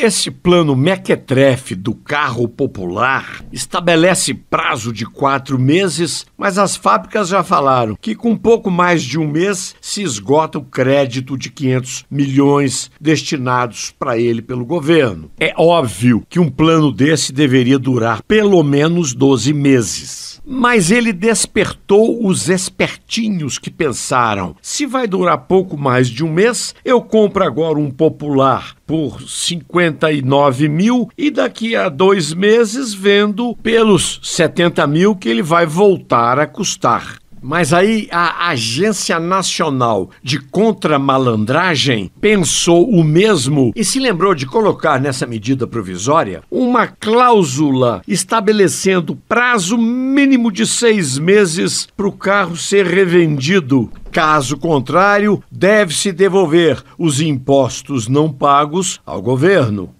Esse plano mequetrefe do carro popular estabelece prazo de quatro meses, mas as fábricas já falaram que com pouco mais de um mês se esgota o crédito de 500 milhões destinados para ele pelo governo. É óbvio que um plano desse deveria durar pelo menos 12 meses. Mas ele despertou os espertinhos que pensaram: se vai durar pouco mais de um mês, eu compro agora um popular por 59 mil e daqui a dois meses vendo pelos 70 mil que ele vai voltar a custar. Mas aí a Agência Nacional de Contramalandragem pensou o mesmo e se lembrou de colocar nessa medida provisória uma cláusula estabelecendo prazo mínimo de seis meses para o carro ser revendido. Caso contrário, deve-se devolver os impostos não pagos ao governo.